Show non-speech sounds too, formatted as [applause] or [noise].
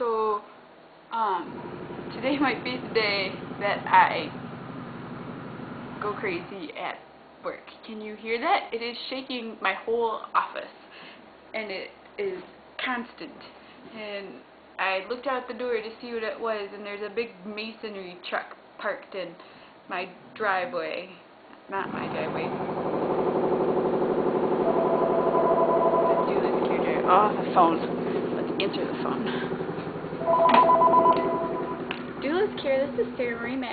So, um, today [laughs] might be the day that I go crazy at work. Can you hear that? It is shaking my whole office, and it is constant. And I looked out the door to see what it was, and there's a big masonry truck parked in my driveway. Not my driveway. The Dooley's Care Oh, the phone. Let's answer the phone. [laughs] Dooley's Care, this is Sarah Marie.